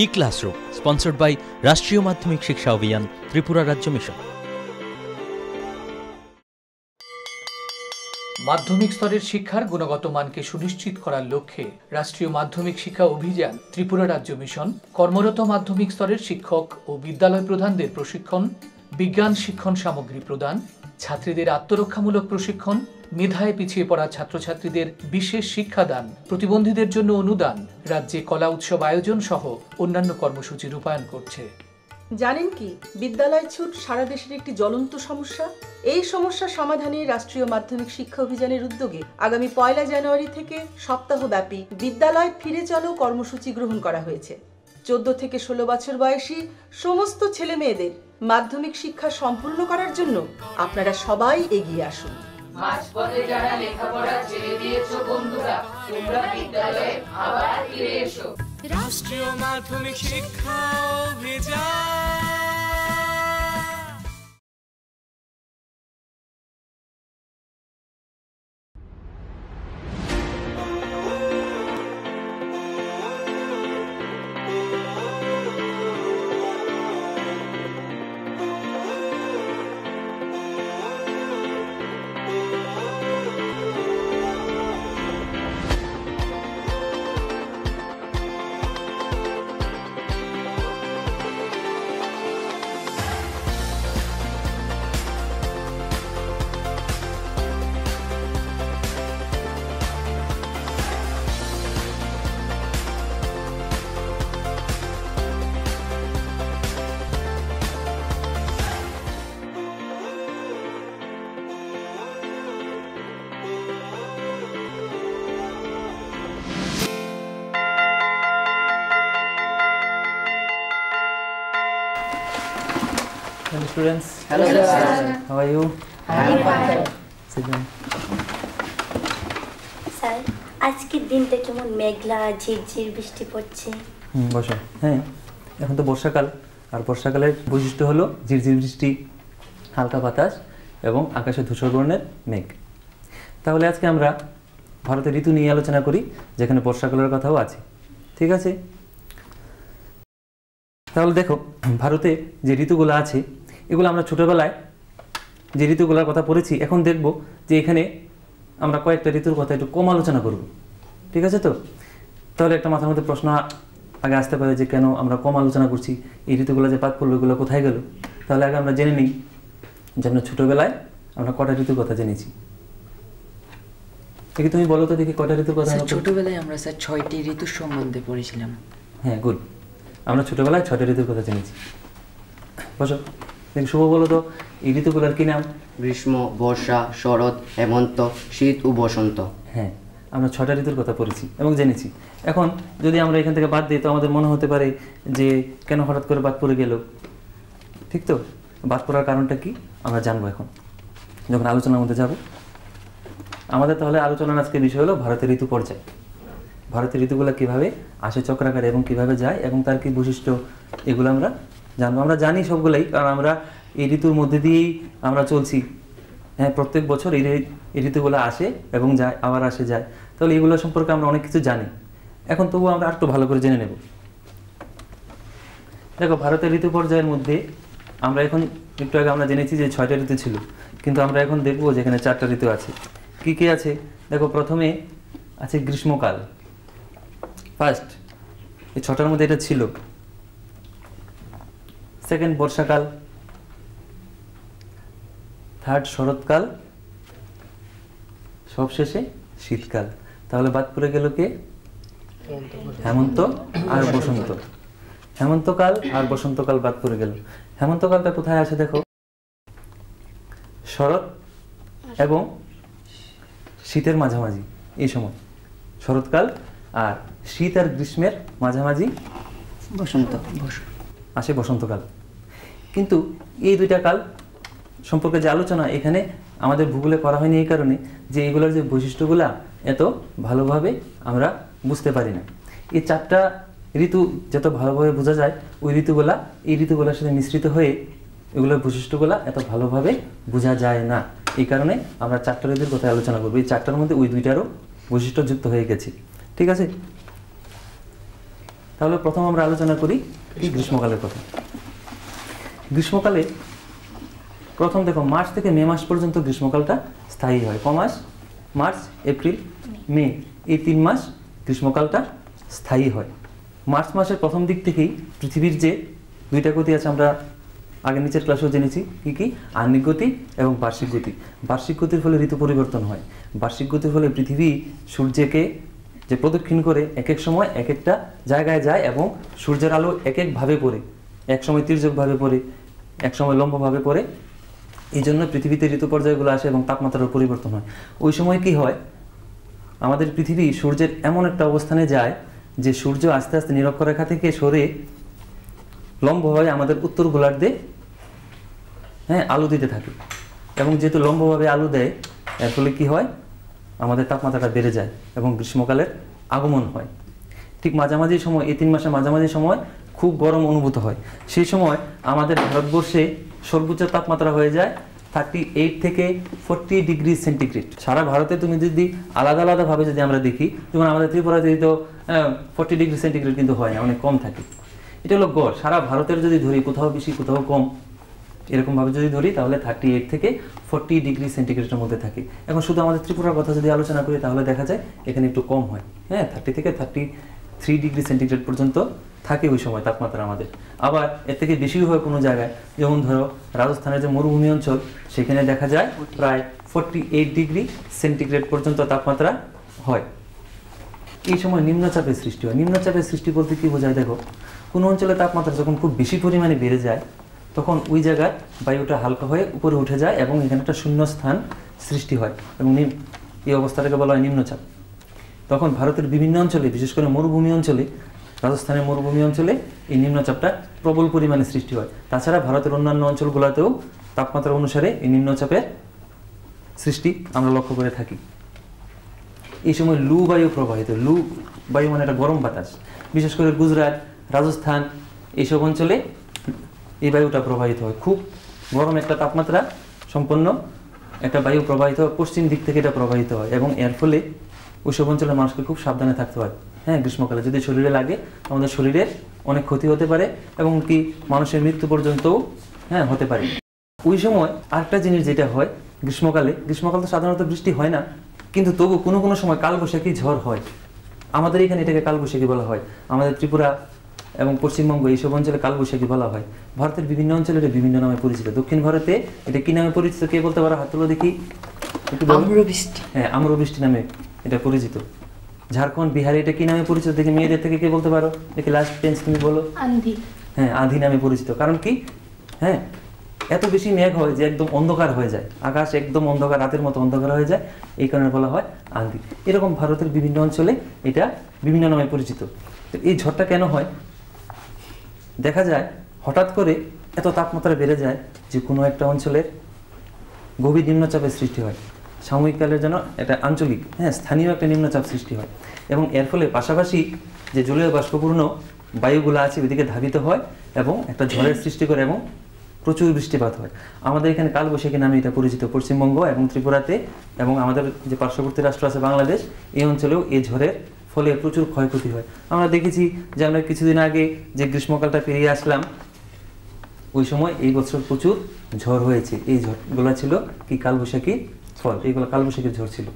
E classroom, sponsored by Rashtriya Madhyamik শিক্ষা অভিযান, ত্রিপুরা রাজ্য মিশন। মাধ্যমিক স্তরের শিক্ষার গুণগত মানকে সুনিশ্চিত করার লক্ষ্যে রাষ্ট্রীয় মাধ্যমিক শিক্ষা অভিযান, ত্রিপুরা রাজ্য মিশন, কর্মরত মাধ্যমিক স্তরের শিক্ষক ও বিদ্যালয় প্রধানদের প্রশিক্ষণ, বিজ্ঞান শিক্ষণ সামগ্রী প্রদান, ছাত্রীদের আত্মরক্ষামূলক প্রশিক্ষণ মেধায় পিছিয়ে পড়া ছাত্রছাত্রীদের বিশেষ শিক্ষাদান, প্রতিবন্ধীদের জন্য অনুদান, রাজ্যে কলা উৎসব আয়োজন সহ অন্যান্য কর্মসূচি রূপায়ণ করছে। জানেন কি, বিদ্যালয় ছুট সারা দেশের একটি জ্বলন্ত সমস্যা। এই সমস্যা সমাধানে রাষ্ট্রীয় মাধ্যমিক শিক্ষা অভিযানের উদ্যোগে আগামী পয়লা জানুয়ারি থেকে সপ্তাহব্যাপী বিদ্যালয় ফিরে চলো কর্মসূচি গ্রহণ করা হয়েছে। চোদ্দ থেকে ষোলো বছর বয়সী সমস্ত ছেলে মেয়েদের মাধ্যমিক শিক্ষা সম্পূর্ণ করার জন্য আপনারা সবাই এগিয়ে আসুন। মাঝপথে যারা লেখাপড়া ছেড়ে দিয়েছ বন্ধুরা, তোমরা বিদ্যালয়ে আবার ফিরে এসো। রাষ্ট্রীয় মাধ্যমিক শিক্ষা অভিযান। Students. Hello, Hello. sir. How are you? I Sit down. Sir আজকের দিনটা কেমন? মেঘলা ঝিরঝির বৃষ্টি পড়ছে। হুম বসো হ্যাঁ এখন তো বর্ষাকাল। আর বর্ষাকালের বৈশিষ্ট্য হলো ঝিরঝির বৃষ্টি হালকা বাতাস এবং আকাশে ধূসর বর্ণের মেঘ। তাহলে আজকে আমরা ভারতের ঋতু নিয়ে আলোচনা করি যেখানে বর্ষাকালের কথাও আছে। ঠিক আছে? তাহলে দেখো ভারতে যে ঋতুগুলো আছে এগুলো আমরা ছোটোবেলায় যে ঋতুগুলোর কথা পড়েছি এখন দেখব যে এখানে আমরা কয়েকটা ঋতুর কথা একটু কম আলোচনা করব। ঠিক আছে তো? তাহলে একটা মাথার মধ্যে প্রশ্ন আগে আসতে পারে যে কেন আমরা কম আলোচনা করছি এই ঋতুগুলো যে পাক পড়ল এগুলো কোথায় গেল? তাহলে আগে আমরা জেনে নিই যে আমরা ছোটোবেলায় আমরা কটা ঋতুর কথা জেনেছি। দেখি তুমি বলো তো দেখি কটা ঋতুর কথা ছোটবেলায় আমরা স্যার ছয়টি ঋতুর সম্বন্ধে পড়েছিলাম। হ্যাঁ গুড। আমরা ছোটোবেলায় ছটা ঋতুর কথা জেনেছি। বসো। দেখি শুভ বলো তো এই ঋতুগুলোর কি নাম? গ্রীষ্ম বর্ষা শরৎ হেমন্ত শীত ও বসন্ত। হ্যাঁ আমরা ছটা ঋতুর কথা পড়েছি এবং জেনেছি। এখন যদি আমরা এখান থেকে বাদ দিই তো আমাদের মনে হতে পারে যে কেন হঠাৎ করে বাদ পড়ে গেল? ঠিক তো? বাদ পড়ার কারণটা কি? আমরা জানব এখন। যখন আলোচনার মধ্যে যাব। আমাদের তাহলে আলোচনার আজকে বিষয় হলো ভারতের ঋতু পর্যায়। ভারতের ঋতুগুলো কীভাবে আসে চক্রাকারে এবং কীভাবে যায় এবং তার কি বৈশিষ্ট্য এগুলো আমরা জানব। আমরা জানি সবগুলাই, কারণ আমরা এই ঋতুর মধ্যে দিয়েই আমরা চলছি। হ্যাঁ প্রত্যেক বছর এই এই ঋতুগুলো আসে এবং যায়, আবার আসে, যায়। তাহলে এগুলো সম্পর্কে আমরা অনেক কিছু জানি। এখন তবুও আমরা আরেকটু ভালো করে জেনে নেব। দেখো, ভারতের ঋতু পর্যায়ের মধ্যে আমরা এখন একটু আগে আমরা জেনেছি যে ছয়টা ঋতু ছিল, কিন্তু আমরা এখন দেখব যেখানে চারটা ঋতু আছে। কি কি আছে? দেখো, প্রথমে আছে গ্রীষ্মকাল। ফার্স্ট এই ছটার মধ্যে এটা ছিল। সেকেন্ড বর্ষাকাল থার্ড শরৎকাল সবশেষে শীতকাল। তাহলে বাদ পড়ে গেল কে? হেমন্ত আর বসন্ত। হেমন্তকাল আর বসন্তকাল বাদ পড়ে গেল। হেমন্তকালটা কোথায় আছে দেখো? শরৎ এবং শীতের মাঝামাঝি এই সময়। শরৎকাল আর শীত আর গ্রীষ্মের মাঝামাঝি বসন্ত। আসে বসন্তকাল। কিন্তু এই দুইটা কাল সম্পর্কে যে আলোচনা এখানে আমাদের ভূগোলে করা হয়নি এই কারণে যে এগুলোর যে বৈশিষ্ট্যগুলা এত ভালোভাবে আমরা বুঝতে পারি না। এই চারটা ঋতু যত ভালোভাবে বোঝা যায় ওই ঋতুগুলা এই ঋতুগুলোর সাথে মিশ্রিত হয়ে এগুলোর বৈশিষ্ট্যগুলা এত ভালোভাবে বোঝা যায় না। এই কারণে আমরা চারটা ঋতুর কথা আলোচনা করব। এই চারটার মধ্যে ওই দুইটারও বৈশিষ্ট্য যুক্ত হয়ে গেছে। ঠিক আছে? তাহলে প্রথম আমরা আলোচনা করি গ্রীষ্মকালের কথা। গ্রীষ্মকালে প্রথম দেখো, মার্চ থেকে মে মাস পর্যন্ত গ্রীষ্মকালটা স্থায়ী হয়। কমাস মার্চ, এপ্রিল, মে, এই তিন মাস গ্রীষ্মকালটা স্থায়ী হয়। মার্চ মাসের প্রথম দিক থেকেই পৃথিবীর যে দুইটা গতি আছে, আমরা আগে নিচের ক্লাসেও জেনেছি, কি কি? আহ্নিক গতি এবং বার্ষিক গতি। বার্ষিক গতির ফলে ঋতু পরিবর্তন হয়। বার্ষিক গতির ফলে পৃথিবী সূর্যকে যে প্রদক্ষিণ করে, এক এক সময় এক একটা জায়গায় যায় এবং সূর্যের আলো এক একভাবে পড়ে, এক সময় তির্যকভাবে পড়ে এক সময় লম্বভাবে পড়ে এই জন্য পৃথিবীতে ঋতু পর্যায়গুলো আসে এবং তাপমাত্রার পরিবর্তন হয়। ওই সময় কি হয়? আমাদের পৃথিবী সূর্যের এমন একটা অবস্থানে যায় যে সূর্য আস্তে আস্তে নিরক্ষরেখা থেকে সরে লম্বভাবে আমাদের উত্তর গোলার্ধে হ্যাঁ আলো দিতে থাকে। এবং যেহেতু লম্বভাবে আলো দেয়, এর ফলে কি হয়? আমাদের তাপমাত্রাটা বেড়ে যায় এবং গ্রীষ্মকালের আগমন হয়। ঠিক মাঝামাঝি সময়, এই তিন মাসের মাঝামাঝি সময় খুব গরম অনুভূত হয়। সেই সময় আমাদের ভারতবর্ষে সর্বোচ্চ তাপমাত্রা হয়ে যায় থার্টি এইট থেকে ফোরটি ডিগ্রি সেন্টিগ্রেড সারা ভারতে তুমি যদি আলাদা আলাদাভাবে যদি আমরা দেখি, যেমন আমাদের ত্রিপুরাতে তো ফোরটি ডিগ্রি সেন্টিগ্রেড কিন্তু হয় না, অনেক কম থাকে। এটা হলো গড়। সারা ভারতের যদি ধরি, কোথাও বেশি, কোথাও কম এরকমভাবে যদি ধরি, তাহলে থার্টি এইট থেকে ফোরটি ডিগ্রি সেন্টিগ্রেডের মধ্যে থাকে। এখন শুধু আমাদের ত্রিপুরার কথা যদি আলোচনা করি, তাহলে দেখা যায় এখানে একটু কম হয়। হ্যাঁ থার্টি থেকে থার্টি থ্রি ডিগ্রি সেন্টিগ্রেড পর্যন্ত থাকে ওই সময় তাপমাত্রা আমাদের। আবার এর থেকে বেশিও হয় কোনো জায়গায়, যেমন ধরো রাজস্থানের যে মরুভূমি অঞ্চল, সেখানে দেখা যায় প্রায় ফোরটি এইট ডিগ্রি সেন্টিগ্রেড পর্যন্ত তাপমাত্রা হয়। এই সময় নিম্নচাপের সৃষ্টি হয়। নিম্নচাপের সৃষ্টি বলতে কী বোঝায়? দেখো, কোনো অঞ্চলে তাপমাত্রা যখন খুব বেশি পরিমাণে বেড়ে যায়, তখন ওই জায়গায় বায়ুটা হালকা হয়ে উপরে উঠে যায় এবং এখানে একটা শূন্য স্থান সৃষ্টি হয় এবং এই অবস্থাটাকে বলা হয় নিম্নচাপ। তখন ভারতের বিভিন্ন অঞ্চলে, বিশেষ করে মরুভূমি অঞ্চলে, রাজস্থানের মরুভূমি অঞ্চলে এই নিম্নচাপটা প্রবল পরিমাণে সৃষ্টি হয়। তাছাড়া ভারতের অন্যান্য অঞ্চলগুলোতেও তাপমাত্রা অনুসারে এই নিম্নচাপের সৃষ্টি আমরা লক্ষ্য করে থাকি। এই সময় লু বায়ু প্রবাহিত, লু বায়ু মানে একটা গরম বাতাস। বিশেষ করে গুজরাট, রাজস্থান এইসব অঞ্চলে এই বায়ুটা প্রবাহিত হয়। খুব গরম একটা তাপমাত্রা সম্পন্ন একটা বায়ু প্রবাহিত হয়, পশ্চিম দিক থেকে এটা প্রবাহিত হয় এবং এর ফলে ওইসব অঞ্চলের মানুষকে খুব সাবধানে থাকতে হয়। হ্যাঁ গ্রীষ্মকালে যদি শরীরে লাগে আমাদের শরীরের অনেক ক্ষতি হতে পারে এবং কি মানুষের মৃত্যু পর্যন্তও হ্যাঁ হতে পারে। ওই সময় আরেকটা জিনিস যেটা হয় গ্রীষ্মকালে গ্রীষ্মকাল তো সাধারণত বৃষ্টি হয় না কিন্তু তবু কোনো কোনো সময় কালবৈশাখী ঝড় হয়। আমাদের এখানে এটাকে কালবৈশাখী বলা হয়। আমাদের ত্রিপুরা এবং পশ্চিমবঙ্গ এইসব অঞ্চলে কালবৈশাখী বলা হয়। ভারতের বিভিন্ন অঞ্চলে এটা বিভিন্ন নামে পরিচিত। দক্ষিণ ভারতে এটা কি নামে পরিচিত কে বলতে পারো? হাত তুলো দেখি। আম্রবৃষ্টি। হ্যাঁ আম্রবৃষ্টি নামে এটা পরিচিত। ঝাড়খণ্ড বিহারে এটা কি নামে পরিচিত? দেখি মেয়েদের থেকে কে বলতে পারো? দেখি লাস্ট টেন্স তুমি বলো। আন্ধি। হ্যাঁ আধি নামে পরিচিত। কারণ কি? হ্যাঁ এত বেশি মেঘ হয় যে একদম অন্ধকার হয়ে যায়। আকাশ একদম অন্ধকার রাতের মতো অন্ধকার হয়ে যায়। এই কারণে বলা হয় আন্ধি। এরকম ভারতের বিভিন্ন অঞ্চলে এটা বিভিন্ন নামে পরিচিত। তো এই ঝড়টা কেন হয়? দেখা যায় হঠাৎ করে এত তাপমাত্রা বেড়ে যায় যে কোনো একটা অঞ্চলের গভীর নিম্নচাপের সৃষ্টি হয়। সাময়িককালের জন্য একটা আঞ্চলিক হ্যাঁ স্থানীয় একটা নিম্নচাপ সৃষ্টি হয়। এবং এর ফলে পাশাপাশি যে জলীয় বাষ্পপূর্ণ বায়ুগুলো আছে, ওইদিকে ধাবিত হয় এবং একটা ঝড়ের সৃষ্টি করে এবং প্রচুর বৃষ্টিপাত হয়। আমাদের এখানে কালবৈশাখী নামে এটা পরিচিত পশ্চিমবঙ্গ এবং ত্রিপুরাতে এবং আমাদের যে পার্শ্ববর্তী রাষ্ট্র আছে বাংলাদেশ, এই অঞ্চলেও এই ঝড়ের ফলে প্রচুর ক্ষয়ক্ষতি হয়। আমরা দেখেছি যে আমরা কিছুদিন আগে যে গ্রীষ্মকালটা পেরিয়ে আসলাম, ওই সময় এই বছর প্রচুর ঝড় হয়েছে। এই ঝড়গুলো ছিল কি কালবৈশাখীর ফল এইগুলো কালবৈশাখীর ঝড় ছিল।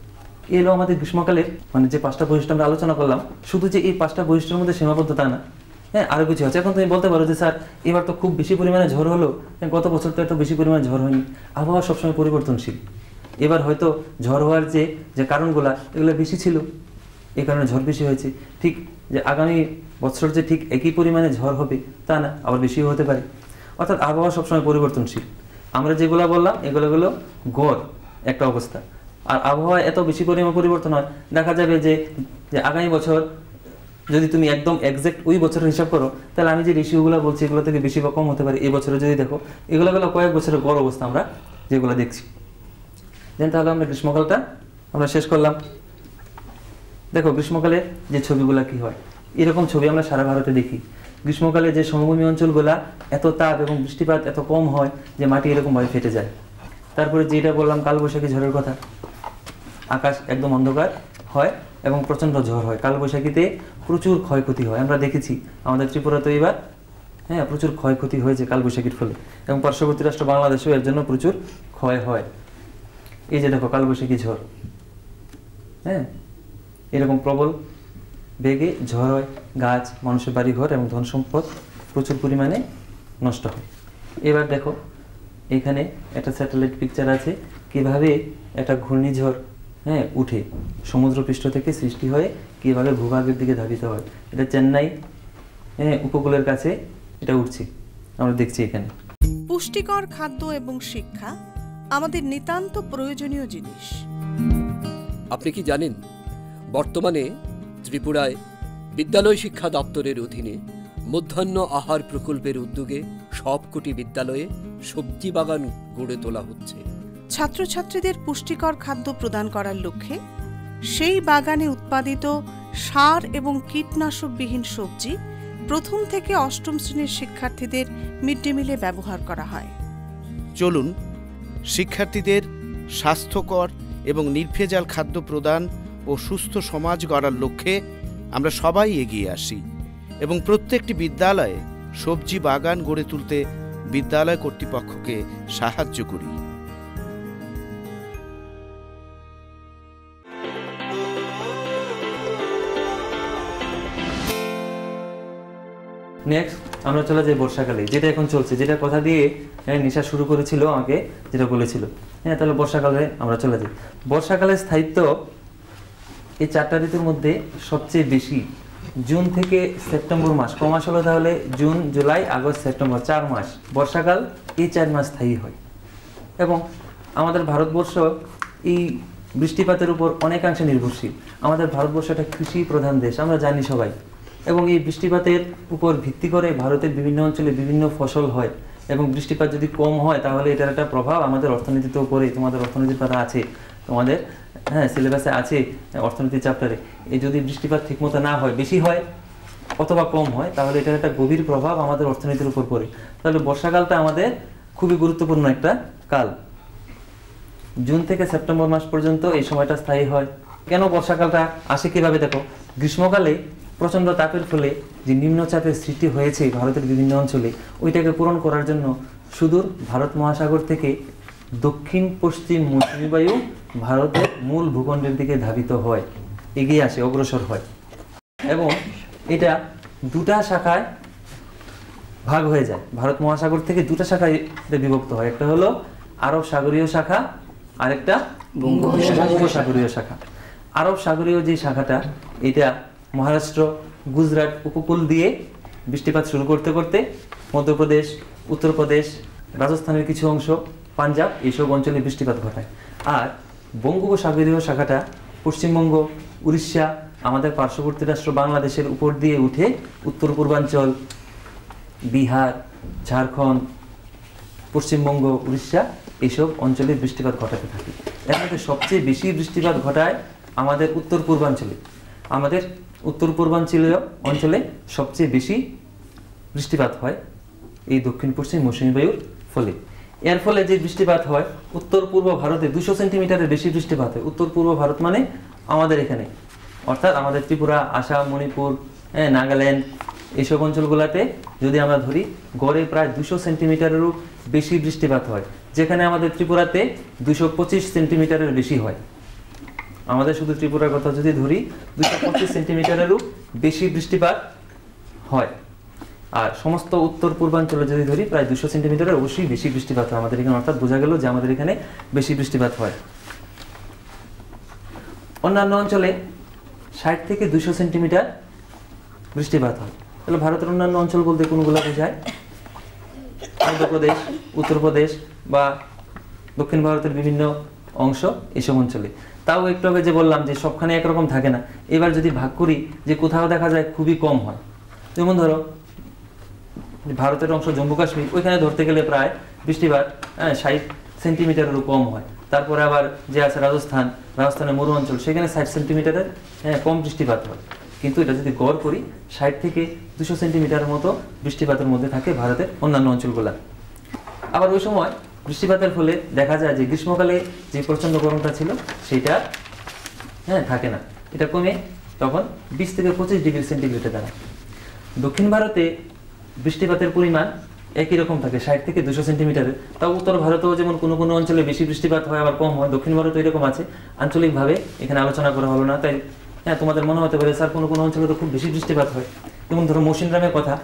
এই হলো আমাদের গ্রীষ্মকালের মানে যে পাঁচটা বৈশিষ্ট্য আমরা আলোচনা করলাম শুধু যে এই পাঁচটা বৈশিষ্ট্যের মধ্যে সীমাবদ্ধ তা না। হ্যাঁ আরও কিছু আছে। এখন তুমি বলতে পারো যে স্যার এবার তো খুব বেশি পরিমাণে ঝড় হলো হ্যাঁ, গত বছর তো এত বেশি পরিমাণে ঝড় হয়নি। আবহাওয়া সবসময় পরিবর্তনশীল। এবার হয়তো ঝড় হওয়ার যে যে কারণগুলা এগুলো বেশি ছিল। এই কারণে ঝড় বেশি হয়েছে। ঠিক যে আগামী বছর যে ঠিক একই পরিমাণে ঝড় হবে তা না আবার বেশিও হতে পারে। অর্থাৎ আবহাওয়া সবসময় পরিবর্তনশীল। আমরা যেগুলো বললাম এগুলো হলো গড়। একটা অবস্থা। আর আবহাওয়া এত বেশি পরিমাণ পরিবর্তন হয়, দেখা যাবে যে আগামী বছর যদি তুমি একদম এক্সাক্ট ওই বছরের হিসাব করো, তাহলে আমি যে রেশিওগুলো বলছি, এগুলো থেকে বেশি বা কম হতে পারে। এই বছরে যদি দেখো, এগুলো গেলো কয়েক বছরের গড় অবস্থা আমরা যেগুলো দেখছি। দেন তাহলে আমরা গ্রীষ্মকালটা আমরা শেষ করলাম। দেখো, গ্রীষ্মকালে যে ছবিগুলো কি হয়? এরকম ছবি আমরা সারা ভারতে দেখি। গ্রীষ্মকালে যে সমভূমি অঞ্চলগুলা এত তাপ এবং বৃষ্টিপাত এত কম হয় যে মাটি এরকমভাবে ফেটে যায়। তারপরে যেটা বললাম, কালবৈশাখী ঝড়ের কথা, আকাশ একদম অন্ধকার হয় এবং প্রচণ্ড ঝড় হয়। কালবৈশাখীতে প্রচুর ক্ষয়ক্ষতি হয়। আমরা দেখেছি, আমাদের ত্রিপুরা তো এবার হ্যাঁ প্রচুর ক্ষয়ক্ষতি হয়েছে কালবৈশাখীর ফলে এবং পার্শ্ববর্তী রাষ্ট্র বাংলাদেশেও এর জন্য প্রচুর ক্ষয় হয়। এই যে দেখো, কালবৈশাখী ঝড় হ্যাঁ এরকম প্রবল বেগে ঝড় হয়, গাছ, মানুষের বাড়িঘর এবং ধন সম্পদ প্রচুর পরিমাণে নষ্ট হয়। এবার দেখো এখানে একটা স্যাটেলাইট পিকচার আছে। কীভাবে একটা ঘূর্ণিঝড় হ্যাঁ উঠে সমুদ্রপৃষ্ঠ থেকে সৃষ্টি হয়ে কীভাবে ভূভাগের দিকে ধাবিত হয়। এটা চেন্নাই হ্যাঁ উপকূলের কাছে এটা উঠছে। আমরা দেখছি এখানে। পুষ্টিকর খাদ্য এবং শিক্ষা আমাদের নিতান্ত প্রয়োজনীয় জিনিস। আপনি কি জানেন বর্তমানে ত্রিপুরায় বিদ্যালয় শিক্ষা দপ্তরের অধীনে মধ্যাহ্ন আহার প্রকল্পের উদ্যোগে সবকটি বিদ্যালয়ে সবজি বাগান গড়ে তোলা হচ্ছে। ছাত্রছাত্রীদের পুষ্টিকর খাদ্য প্রদান করার লক্ষ্যে সেই বাগানে উৎপাদিত সার এবং কীটনাশকবিহীন সবজি প্রথম থেকে অষ্টম শ্রেণির শিক্ষার্থীদের মিড ডে মিলে ব্যবহার করা হয়। চলুন শিক্ষার্থীদের স্বাস্থ্যকর এবং নির্ভেজাল খাদ্য প্রদান ও সুস্থ সমাজ গড়ার লক্ষ্যে আমরা সবাই এগিয়ে আসি এবং প্রত্যেকটি বিদ্যালয়ে সবজি বাগান গড়ে তুলতে বিদ্যালয় কর্তৃপক্ষকে সাহায্য করি। নেক্সট আমরা চলে যাই বর্ষাকালে। যেটা এখন চলছে যেটা কথা দিয়ে হ্যাঁ, নিশা শুরু করেছিল আমাকে যেটা বলেছিল। হ্যাঁ তাহলে বর্ষাকালে আমরা চলে যাই। বর্ষাকালের স্থায়িত্ব এই চারটা ঋতুর মধ্যে সবচেয়ে বেশি। জুন থেকে সেপ্টেম্বর মাস। ক মাস হলো তাহলে? জুন, জুলাই, আগস্ট, সেপ্টেম্বর, চার মাস। বর্ষাকাল এই চার মাস স্থায়ী হয়। এবং আমাদের ভারতবর্ষ এই বৃষ্টিপাতের উপর অনেকাংশে নির্ভরশীল। আমাদের ভারতবর্ষ একটা কৃষি প্রধান দেশ, আমরা জানি সবাই। এবং এই বৃষ্টিপাতের উপর ভিত্তি করে ভারতের বিভিন্ন অঞ্চলে বিভিন্ন ফসল হয়। এবং বৃষ্টিপাত যদি কম হয়, তাহলে এটার একটা প্রভাব আমাদের অর্থনীতিতে উপরে তোমাদের অর্থনীতির পাতা আছে। তোমাদের হ্যাঁ সিলেবাসে আছে অর্থনীতি চ্যাপ্টারে এই যদি বৃষ্টিপাত ঠিকমতো না হয়, বেশি হয় অথবা কম হয়, তাহলে এটার একটা গভীর প্রভাব আমাদের অর্থনীতির উপর পড়ে। তাহলে বর্ষাকালটা আমাদের খুবই গুরুত্বপূর্ণ একটা কাল। জুন থেকে সেপ্টেম্বর মাস পর্যন্ত এই সময়টা স্থায়ী হয়। কেন বর্ষাকালটা আসে কীভাবে দেখো? গ্রীষ্মকালে প্রচণ্ড তাপের ফলে যে নিম্নচাপের সৃষ্টি হয়েছে ভারতের বিভিন্ন অঞ্চলে, ওইটাকে পূরণ করার জন্য সুদূর ভারত মহাসাগর থেকে দক্ষিণ পশ্চিম মৌসুমী বায়ু ভারতের মূল ভূখণ্ডের দিকে ধাবিত হয়, এগিয়ে আসে, অগ্রসর হয়। এবং এটা দুটা শাখায় ভাগ হয়ে যায়। ভারত মহাসাগর থেকে দুটা শাখায় বিভক্ত হয়। একটা হলো আরব সাগরীয় শাখা, আরেকটা বঙ্গোপসাগরীয় শাখা। আরব সাগরীয় যে শাখাটা, এটা মহারাষ্ট্র, গুজরাট উপকূল দিয়ে বৃষ্টিপাত শুরু করতে করতে মধ্যপ্রদেশ, উত্তরপ্রদেশ, রাজস্থানের কিছু অংশ, পাঞ্জাব, এইসব অঞ্চলে বৃষ্টিপাত ঘটায়। আর বঙ্গোপসাগরীয় শাখাটা পশ্চিমবঙ্গ, উড়িষ্যা, আমাদের পার্শ্ববর্তী রাষ্ট্র বাংলাদেশের উপর দিয়ে উঠে উত্তর পূর্বাঞ্চল, বিহার, ঝাড়খণ্ড, পশ্চিমবঙ্গ, উড়িষ্যা এইসব অঞ্চলে বৃষ্টিপাত ঘটাতে থাকে। এর মধ্যে সবচেয়ে বেশি বৃষ্টিপাত ঘটায় আমাদের উত্তর পূর্বাঞ্চলে। আমাদের উত্তর পূর্বাঞ্চলীয় অঞ্চলে সবচেয়ে বেশি বৃষ্টিপাত হয় এই দক্ষিণ পশ্চিম মৌসুমী বায়ুর ফলে। এর ফলে যে বৃষ্টিপাত হয়, উত্তর পূর্ব ভারতে দুশো সেন্টিমিটারের বেশি বৃষ্টিপাত হয়। উত্তর পূর্ব ভারত মানে আমাদের এখানে। অর্থাৎ আমাদের ত্রিপুরা, আসাম, মণিপুর হ্যাঁ নাগাল্যান্ড এইসব অঞ্চলগুলোতে যদি আমরা ধরি, গড়ে প্রায় দুশো সেন্টিমিটারেরও বেশি বৃষ্টিপাত হয়, যেখানে আমাদের ত্রিপুরাতে দুশো পঁচিশ সেন্টিমিটারের বেশি হয়। আমাদের শুধু ত্রিপুরার কথা যদি ধরি, দুশো পঁচিশ সেন্টিমিটারেরও বেশি বৃষ্টিপাত হয়। আর সমস্ত উত্তর পূর্বাঞ্চলে যদি ধরি, প্রায় দুশো সেন্টিমিটারের অবশ্যই বেশি বৃষ্টিপাত হয় আমাদের এখানে। অর্থাৎ বোঝা গেল যে আমাদের এখানে বেশি বৃষ্টিপাত হয়। অন্যান্য অঞ্চলে ষাট থেকে দুশো সেন্টিমিটার বৃষ্টিপাত হয়। তাহলে ভারতের অন্যান্য অঞ্চল বলতে কোনগুলো বোঝায়? অন্ধ্রপ্রদেশ উত্তরপ্রদেশ বা দক্ষিণ ভারতের বিভিন্ন অংশ এসব অঞ্চলে। তাও একটু আগে যে বললাম যে সবখানে একরকম থাকে না। এবার যদি ভাগ করি যে কোথাও দেখা যায় খুবই কম হয়। যেমন ধরো ভারতের অংশ জম্মু কাশ্মীর, ওইখানে ধরতে গেলে প্রায় বৃষ্টিপাত হ্যাঁ ষাট সেন্টিমিটারেরও কম হয়। তারপরে আবার যে আছে রাজস্থান, রাজস্থানের মরু অঞ্চল, সেখানে ষাট সেন্টিমিটারের হ্যাঁ কম বৃষ্টিপাত হয়। কিন্তু এটা যদি গড় করি, ষাট থেকে দুশো সেন্টিমিটারের মতো বৃষ্টিপাতের মধ্যে থাকে ভারতের অন্যান্য অঞ্চলগুলো। আবার ওই সময় বৃষ্টিপাতের ফলে দেখা যায় যে গ্রীষ্মকালে যে প্রচণ্ড গরমটা ছিল, সেটা হ্যাঁ থাকে না। এটা কমে তখন বিশ থেকে পঁচিশ ডিগ্রি সেন্টিগ্রেডে দাঁড়ায়। দক্ষিণ ভারতে বৃষ্টিপাতের পরিমাণ একই রকম থাকে, ষাট থেকে দুশো সেন্টিমিটারে। তাও উত্তর ভারতেও যেমন কোনো কোনো অঞ্চলে বেশি বৃষ্টিপাত হয়, আবার কম হয়, দক্ষিণ ভারতে এরকম আছে। আঞ্চলিকভাবে এখানে আলোচনা করা হলো না, তাই হ্যাঁ তোমাদের মনে হতে পারে, স্যার, কোনো কোনো অঞ্চলে তো খুব বেশি বৃষ্টিপাত হয়। যেমন ধরো মৌসিনরামের কথা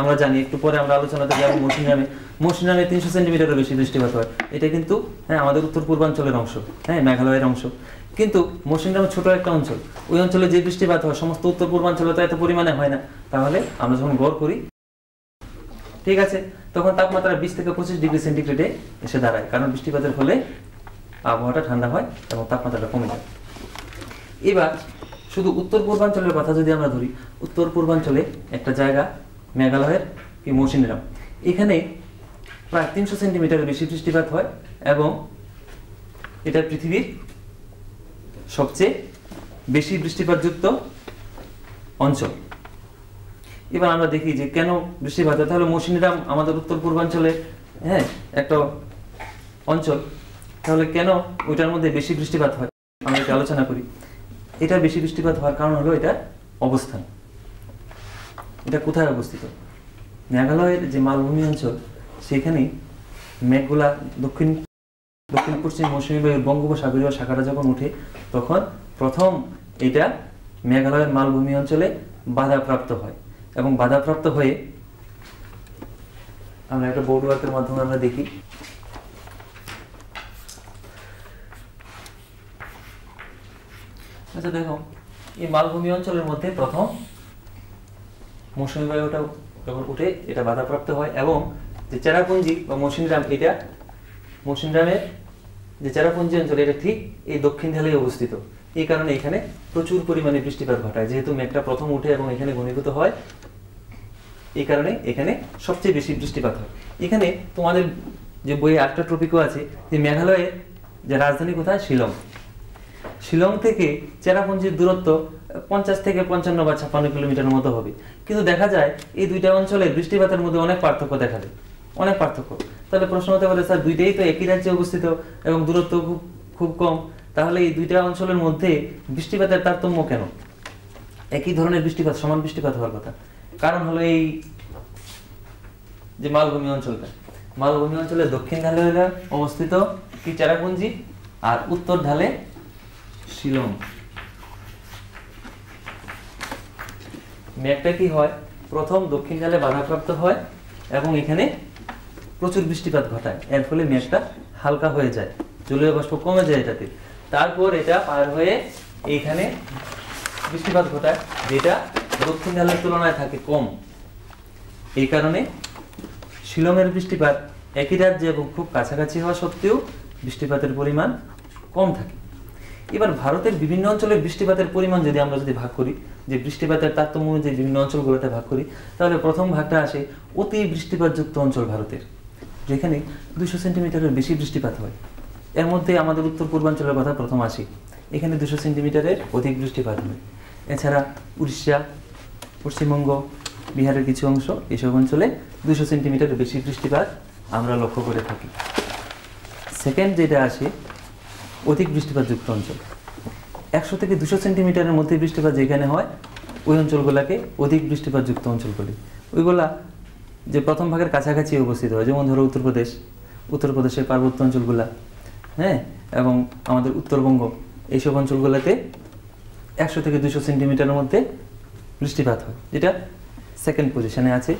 আমরা জানি, একটু পরে আমরা আলোচনাতে যাব মৌসিনরামে মৌসিনরামে তিনশো সেন্টিমিটারও বেশি বৃষ্টিপাত হয়। এটা কিন্তু হ্যাঁ আমাদের উত্তর পূর্বাঞ্চলের অংশ হ্যাঁ মেঘালয়ের অংশ। কিন্তু মৌসিনরাম ছোট একটা অঞ্চল, ওই অঞ্চলে যে বৃষ্টিপাত হয়, সমস্ত উত্তর পূর্বাঞ্চলে তো এত পরিমাণে হয় না। তাহলে আমরা যখন গড় করি ঠিক আছে? তখন তাপমাত্রা বিশ থেকে পঁচিশ ডিগ্রি সেন্টিগ্রেডে এসে দাঁড়ায়। কারণ বৃষ্টিপাতের ফলে আবহাওয়াটা ঠান্ডা হয় এবং তাপমাত্রাটা কমে যায়। এবার শুধু উত্তর পূর্বাঞ্চলের কথা যদি আমরা ধরি, উত্তর পূর্বাঞ্চলে একটা জায়গা, মেঘালয়ের কি মৌসিনরাম এখানে প্রায় তিনশো সেন্টিমিটারের বেশি বৃষ্টিপাত হয় এবং এটা পৃথিবীর সবচেয়ে বেশি বৃষ্টিপাতযুক্ত অঞ্চল। এবার আমরা দেখি যে কেন বৃষ্টিপাত হয় তাহলে মৌসিনরাম আমাদের উত্তর পূর্বাঞ্চলে হ্যাঁ একটা অঞ্চল। তাহলে কেন ওইটার মধ্যে বেশি বৃষ্টিপাত হয়? আমরা এটা আলোচনা করি। এটা বেশি বৃষ্টিপাত হওয়ার কারণ হলো এটা অবস্থান। এটা কোথায় অবস্থিত? মেঘালয়ের যে মালভূমি অঞ্চল সেখানে মেঘগুলা দক্ষিণ দক্ষিণ পশ্চিম মৌসুমী বায়ুর বঙ্গোপসাগরীয় শাখাটা যখন উঠে তখন প্রথম এটা মেঘালয়ের মালভূমি অঞ্চলে বাধাপ্রাপ্ত হয়। এবং বাধাপ্রাপ্ত হয়ে আমরা একটা বোর্ড ওয়ার্কের মাধ্যমে আমরা দেখি। আচ্ছা দেখো, এই মালভূমি অঞ্চলের মধ্যে প্রথম মৌসুমী বায়ুটা যখন উঠে, এটা বাধাপ্রাপ্ত হয় এবং যে চেরাপুঞ্জি বা মৌসিনরাম এটা মৌসিনরামের যে চেরাপুঞ্জি অঞ্চল, এটা ঠিক এই দক্ষিণ ঢালেই অবস্থিত। এই কারণে এখানে প্রচুর পরিমাণে বৃষ্টিপাত ঘটায়। যেহেতু মেঘটা প্রথম উঠে এবং এখানে ঘনীভূত হয় এই কারণে এখানে সবচেয়ে বেশি বৃষ্টিপাত হয়। এখানে তোমাদের যে বইয়ে আটটা টপিকও আছে যে মেঘালয়ের যে রাজধানী কোথায়? শিলং। শিলং থেকে চেরাপুঞ্জির দূরত্ব পঞ্চাশ থেকে পঞ্চান্ন বা ছাপ্পান্ন কিলোমিটারের মতো হবে। কিন্তু দেখা যায় এই দুইটা অঞ্চলে বৃষ্টিপাতের মধ্যে অনেক পার্থক্য দেখা যায় অনেক পার্থক্য। তাহলে প্রশ্ন হতে পারে, স্যার, দুইটাই তো একই রাজ্যে অবস্থিত এবং দূরত্ব খুব খুব কম, তাহলে এই দুইটা অঞ্চলের মধ্যে বৃষ্টিপাতের তারতম্য কেন? একই ধরনের বৃষ্টিপাত, সমান বৃষ্টিপাত হওয়ার কথা। কারণ হলো এই যে মালভূমি অঞ্চলটা। মালভূমি অঞ্চলের দক্ষিণ ঢালে হলো অবস্থিত কি চেরাপুঞ্জি আর উত্তর ঢালে শিলং। মেঘটা কি হয়? প্রথম দক্ষিণ ঢালে বাধাপ্রাপ্ত হয় এবং এখানে প্রচুর বৃষ্টিপাত ঘটায়। এর ফলে মেঘটা হালকা হয়ে যায়, জলীয় বাষ্প কমে যায় এটাতে। তারপর এটা পার হয়ে এইখানে বৃষ্টিপাত ঘটায়, যেটা দক্ষিণ ঢালের তুলনায় থাকে কম। এই কারণে শিলংয়ের বৃষ্টিপাত একই রাজ্যে এবং খুব কাছাকাছি হওয়া সত্ত্বেও বৃষ্টিপাতের পরিমাণ কম থাকে। এবার ভারতের বিভিন্ন অঞ্চলে বৃষ্টিপাতের পরিমাণ যদি আমরা যদি ভাগ করি, যে বৃষ্টিপাতের তারতম্য যে বিভিন্ন অঞ্চলগুলোতে ভাগ করি, তাহলে প্রথম ভাগটা আসে অতি বৃষ্টিপাতযুক্ত অঞ্চল ভারতের, যেখানে দুশো সেন্টিমিটারের বেশি বৃষ্টিপাত হয়। এর মধ্যে আমাদের উত্তর পূর্বাঞ্চলের কথা প্রথম আসি, এখানে দুশো সেন্টিমিটারের অধিক বৃষ্টিপাত হয়। এছাড়া উড়িষ্যা পশ্চিমবঙ্গ, বিহারের কিছু অংশ এসব অঞ্চলে দুশো সেন্টিমিটারের বেশি বৃষ্টিপাত আমরা লক্ষ্য করে থাকি। সেকেন্ড যেটা আসে, অধিক বৃষ্টিপাতযুক্ত অঞ্চল। একশো থেকে দুশো সেন্টিমিটারের মধ্যে বৃষ্টিপাত যেখানে হয়, ওই অঞ্চলগুলোকে অধিক বৃষ্টিপাতযুক্ত অঞ্চল বলি। ওইগুলা যে প্রথম ভাগের কাছাকাছি অবস্থিত হয়, যেমন ধরো উত্তরপ্রদেশ উত্তরপ্রদেশের পার্বত্য অঞ্চলগুলা হ্যাঁ? এবং আমাদের উত্তরবঙ্গ। এইসব অঞ্চলগুলোতে একশো থেকে দুশো সেন্টিমিটারের মধ্যে বৃষ্টিপাত হয়, যেটা সেকেন্ড পজিশনে আছে।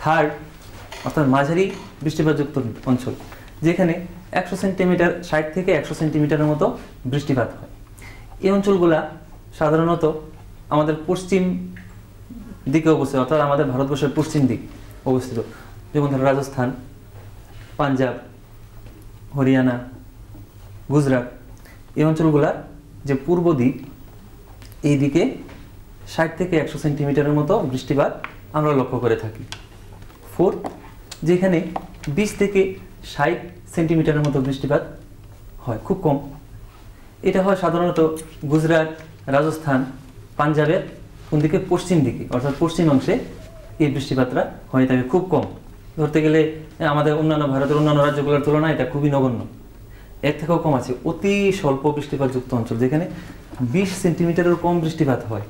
থার্ড অর্থাৎ মাঝারি বৃষ্টিপাতযুক্ত অঞ্চল, যেখানে একশো সেন্টিমিটার, ষাট থেকে একশো সেন্টিমিটারের মতো বৃষ্টিপাত হয়। এই অঞ্চলগুলা সাধারণত আমাদের পশ্চিম দিকে অবস্থিত, অর্থাৎ আমাদের ভারতবর্ষের পশ্চিম দিক অবস্থিত। যেমন ধরো রাজস্থান, পাঞ্জাব, হরিয়ানা, গুজরাট, এই অঞ্চলগুলা যে পূর্ব দিক, এই দিকে ষাট থেকে একশো সেন্টিমিটারের মতো বৃষ্টিপাত আমরা লক্ষ্য করে থাকি। ফোর্থ যেখানে বিশ থেকে ষাট সেন্টিমিটারের মতো বৃষ্টিপাত হয়, খুব কম। এটা হয় সাধারণত গুজরাট, রাজস্থান, পাঞ্জাবের কোন দিকে? পশ্চিম দিকে। অর্থাৎ পশ্চিম অংশে এই বৃষ্টিপাতটা হয়ে থাকে খুব কম। ধরতে গেলে, আমাদের অন্যান্য ভারতের অন্যান্য রাজ্যগুলোর তুলনায় এটা খুবই নগণ্য। এর থেকেও কম আছে। অতি স্বল্প বৃষ্টিপাত যুক্ত অঞ্চল, যেখানে বিশ সেন্টিমিটারের কম বৃষ্টিপাত হয়।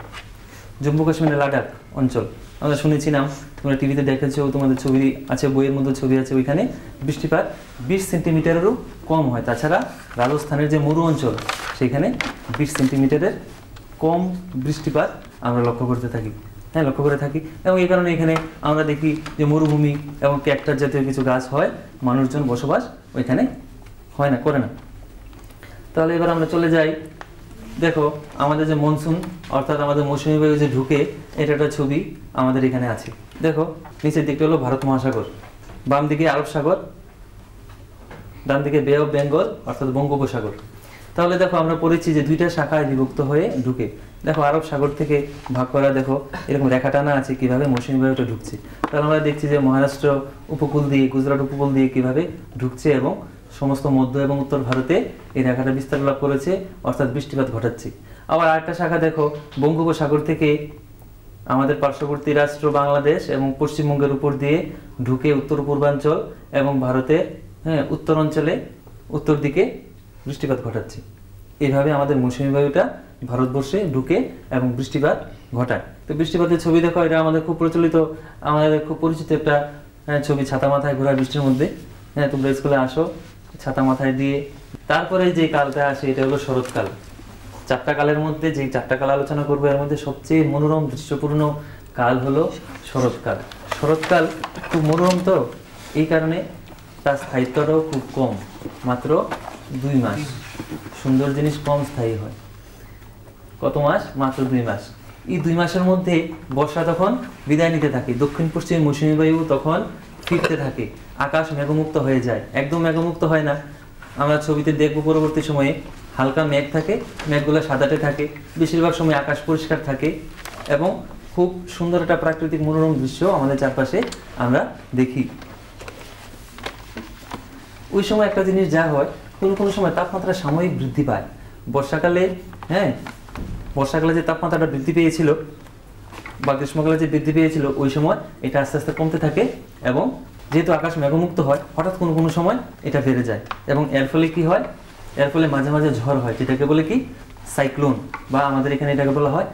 জম্মু কাশ্মীরের লাদাখ অঞ্চল। আমরা শুনেছিলাম তোমরা টিভিতে দেখেছ, তোমাদের ছবি আছে, বইয়ের মধ্যে ছবি আছে ওইখানে। বৃষ্টিপাত বিশ সেন্টিমিটারেরও কম হয়। তাছাড়া রাজস্থানের যে মরু অঞ্চল, সেখানে বিশ সেন্টিমিটারের কম বৃষ্টিপাত আমরা লক্ষ্য করতে থাকি। হ্যাঁ লক্ষ্য করে থাকি। এবং এই কারণে এখানে আমরা দেখি যে মরুভূমি এবং ক্যাক্টার জাতীয় কিছু গাছ হয়, মানুষজন বসবাস ওইখানে হয় না, করে না। তাহলে এবার আমরা চলে যাই দেখো, আমাদের যে মনসুন অর্থাৎ আমাদের মৌসুমী বায়ু যে ঢুকে এটা একটা ছবি আমাদের এখানে আছে। দেখো, নিচের দিকটা হলো ভারত মহাসাগর। বাম দিকে আরব সাগর, ডান দিকে বে অফ বেঙ্গল অর্থাৎ বঙ্গোপসাগর। তাহলে দেখো, আমরা পড়েছি যে দুইটা শাখায় বিভক্ত হয়ে ঢুকে। দেখো, আরব সাগর থেকে ভাগ করা, দেখো, এরকম রেখা টানা আছে কীভাবে মৌসুমী বায়ুটা ঢুকছে। তাহলে আমরা দেখছি যে মহারাষ্ট্র উপকূল দিয়ে, গুজরাট উপকূল দিয়ে কীভাবে ঢুকছে এবং সমস্ত মধ্য এবং উত্তর ভারতে এই রেখাটা বিস্তার লাভ করেছে অর্থাৎ বৃষ্টিপাত ঘটাচ্ছে। আবার আরেকটা শাখা দেখো বঙ্গোপসাগর থেকে আমাদের পার্শ্ববর্তী রাষ্ট্র বাংলাদেশ এবং পশ্চিমবঙ্গের উপর দিয়ে ঢুকে উত্তর পূর্বাঞ্চল এবং ভারতের হ্যাঁ উত্তর অঞ্চলে উত্তর দিকে বৃষ্টিপাত ঘটাচ্ছে। এইভাবে আমাদের মৌসুমী বায়ুটা ভারতবর্ষে ঢুকে এবং বৃষ্টিপাত ঘটায়। তো বৃষ্টিপাতের ছবি দেখো এটা আমাদের খুব প্রচলিত আমাদের খুব পরিচিত একটা হ্যাঁ, ছবি ছাতা মাথায় ঘোরা বৃষ্টির মধ্যে। হ্যাঁ তোমরা স্কুলে আসো ছাতা মাথায় দিয়ে, তারপরে যে কালটা আসে, এটা হলো শরৎকাল। চারটা কালের মধ্যে যে চারটা কাল আলোচনা করব, এর মধ্যে সবচেয়ে মনোরম, দৃশ্যপূর্ণ কাল হলো শরৎকাল। শরৎকাল খুব মনোরম তো, এই কারণে তার স্থায়িত্বটাও খুব কম, মাত্র দুই মাস। সুন্দর জিনিস কম স্থায়ী হয়। কত মাস? মাত্র দুই মাস। এই দুই মাসের মধ্যে বর্ষা তখন বিদায় নিতে থাকে দক্ষিণ পশ্চিম মৌসুমী বায়ু তখন ফিরতে থাকে। আকাশ মেঘমুক্ত হয়ে যায়। একদম মেঘমুক্ত হয় না। আমরা ছবিতে দেখব পরবর্তী সময়ে হালকা মেঘ থাকে, মেঘগুলো সাদাটে থাকে, বেশিরভাগ সময় আকাশ পরিষ্কার থাকে এবং খুব সুন্দর একটা প্রাকৃতিক মনোরম দৃশ্য আমাদের চারপাশে আমরা দেখি। ওই সময় একটা জিনিস যা হয়, কোনো কোনো সময় তাপমাত্রা সাময়িক বৃদ্ধি পায়। বর্ষাকালে হ্যাঁ বর্ষাকালে যে তাপমাত্রাটা বৃদ্ধি পেয়েছিল বা গ্রীষ্মকালে যে বৃদ্ধি পেয়েছিল, ওই সময় এটা আস্তে আস্তে কমতে থাকে এবং যেহেতু আকাশ মেঘমুক্ত হয়, হঠাৎ কোনো কোনো সময় এটা বেড়ে যায় এবং এর ফলে কি হয়? এর ফলে মাঝে মাঝে ঝড় হয়, যেটাকে বলে কি? সাইক্লোন বা আমাদের এখানে এটাকে বলা হয়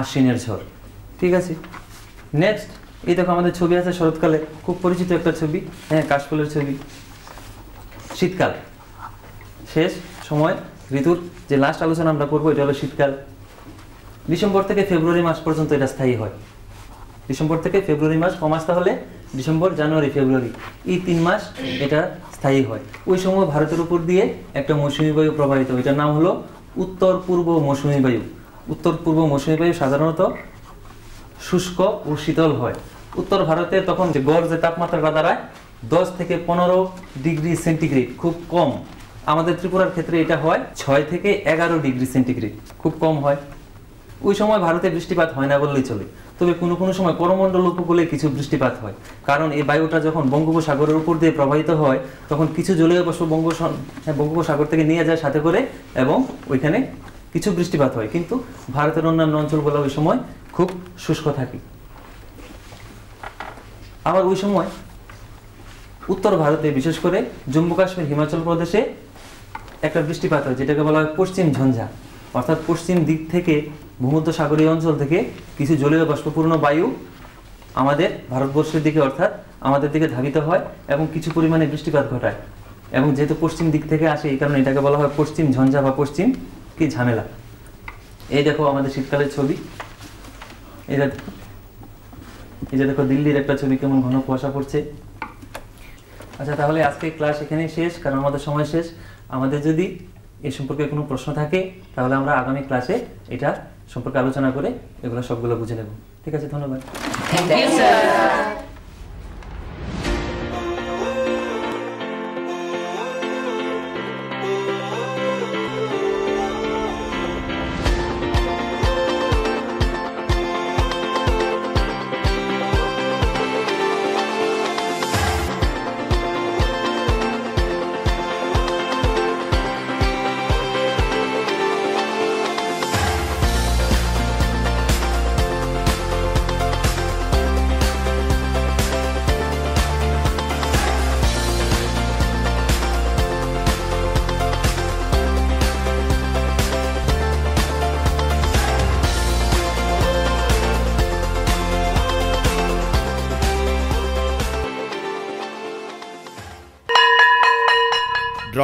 আশ্বিনের ঝড়। ঠিক আছে? নেক্সট এই দেখো আমাদের ছবি আছে শরৎকালে, খুব পরিচিত একটা ছবি হ্যাঁ কাশফুলের ছবি। শীতকাল। শেষ সময় ঋতুর যে লাস্ট আলোচনা আমরা করব, এটা হলো শীতকাল। ডিসেম্বর থেকে ফেব্রুয়ারি মাস পর্যন্ত এটা স্থায়ী হয়। ডিসেম্বর থেকে ফেব্রুয়ারি মাস কমাস তাহলে? ডিসেম্বর, জানুয়ারি, ফেব্রুয়ারি। এই তিন মাস এটা স্থায়ী হয়। ওই সময় ভারতের উপর দিয়ে একটা মৌসুমী বায়ু প্রবাহিত এটার নাম হলো উত্তর পূর্ব মৌসুমী বায়ু। উত্তর পূর্ব মৌসুমী বায়ু সাধারণত শুষ্ক ও শীতল হয়। উত্তর ভারতে তখন যে গড় যে তাপমাত্রাটা দাঁড়ায়, দশ থেকে পনেরো ডিগ্রি সেন্টিগ্রেড, খুব কম। আমাদের ত্রিপুরার ক্ষেত্রে এটা হয় ছয় থেকে এগারো ডিগ্রি সেন্টিগ্রেড, খুব কম হয়। ওই সময় ভারতে বৃষ্টিপাত হয় না বললেই চলে। তবে কোনো কোনো সময় করমণ্ডল উপকূলে কিছু বৃষ্টিপাত হয়। কারণ এই বায়ুটা যখন বঙ্গোপসাগরের উপর দিয়ে প্রবাহিত হয় তখন কিছু জলীয় বাষ্প হ্যাঁ, বঙ্গোপসাগর থেকে নিয়ে যায় সাথে করে এবং ওইখানে কিছু বৃষ্টিপাত হয়। কিন্তু ভারতের অন্যান্য অঞ্চলগুলো ওই সময় খুব শুষ্ক থাকে। আবার ওই সময় উত্তর ভারতে বিশেষ করে জম্মু কাশ্মীর হিমাচল প্রদেশে একটা বৃষ্টিপাত হয় যেটাকে বলা হয় পশ্চিম ঝঞ্ঝা। অর্থাৎ পশ্চিম দিক থেকে ভূমধ্য সাগরীয় অঞ্চল থেকে কিছু জলীয় বাষ্পপূর্ণ বায়ু আমাদের ভারতবর্ষের দিকে অর্থাৎ আমাদের দিকে ধাবিত হয় এবং কিছু পরিমাণে বৃষ্টিপাত ঘটায়। এবং যেহেতু পশ্চিম দিক থেকে আসে, এই কারণে এটাকে বলা হয় পশ্চিম ঝঞ্ঝা বা পশ্চিম কি ঝামেলা। এই দেখো আমাদের শীতকালের ছবি। এটা এই যে দেখো দিল্লির একটা ছবি কেমন ঘন কুয়াশা পড়ছে। আচ্ছা তাহলে আজকে ক্লাস এখানেই শেষ, কারণ আমাদের সময় শেষ। আমাদের যদি এ সম্পর্কে কোনো প্রশ্ন থাকে, তাহলে আমরা আগামী ক্লাসে এটা সম্পর্কে আলোচনা করে এগুলো সবগুলো বুঝে নেব। ঠিক আছে ধন্যবাদ।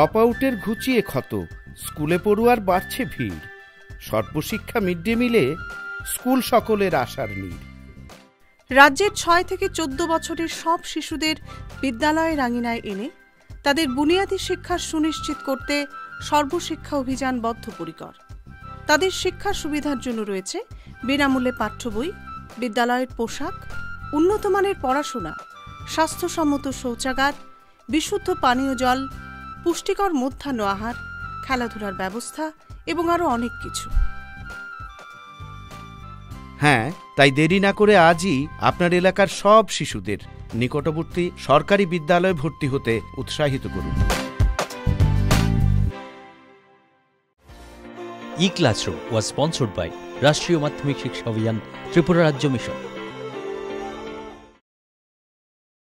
ড্রপ আউটের ঘুচিয়ে ক্ষত, স্কুলে পড়ুয়ার বাড়ছে ভিড়। সর্বশিক্ষা মিড ডে মিলে স্কুল সকলের আশার নীড়। রাজ্যের ছয় থেকে চোদ্দ বছরের সব শিশুদের বিদ্যালয়ের আঙিনায় এনে তাদের বুনিয়াদী শিক্ষা সুনিশ্চিত করতে সর্বশিক্ষা অভিযান বদ্ধপরিকর। তাদের শিক্ষার সুবিধার জন্য রয়েছে বিনামূল্যে পাঠ্য বই, বিদ্যালয়ের পোশাক, উন্নতমানের পড়াশোনা, স্বাস্থ্যসম্মত শৌচাগার, বিশুদ্ধ পানীয় জল পুষ্টিকর মধ্যাহ্ন আহার খেলাধুলার ব্যবস্থা এবং আরও অনেক কিছু। হ্যাঁ তাই দেরি না করে আজই আপনার এলাকার সব শিশুদের নিকটবর্তী সরকারি বিদ্যালয়ে ভর্তি হতে উৎসাহিত করুন। E classroom was sponsored by Rashtriya Madhyamik Shiksha অভিযান ত্রিপুরা রাজ্য মিশন।